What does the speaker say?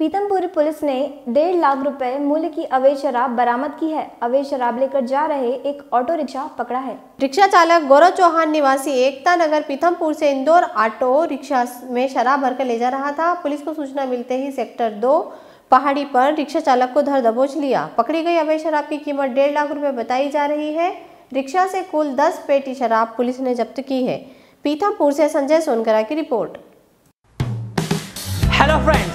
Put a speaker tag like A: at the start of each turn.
A: Pithampur police ने डेढ़ लाख रुपए मूल्य की अवैध शराब बरामद की है। अवैध शराब लेकर जा रहे एक ऑटो रिक्शा पकड़ा है।
B: रिक्शा चालक गौरव चौहान निवासी एकता नगर पीथमपुर से इंदौर ऑटो रिक्शा में शराब भरकर ले जा रहा था। पुलिस को सूचना मिलते ही सेक्टर दो पहाड़ी पर रिक्शा चालक को धर दबोच लिया। पकड़ी गई अवैध शराब की कीमत डेढ़ लाख रुपए बताई जा रही है। रिक्शा से कुल दस पेटी शराब पुलिस ने जब्त की है। पीथमपुर से संजय सोनकरा की रिपोर्ट।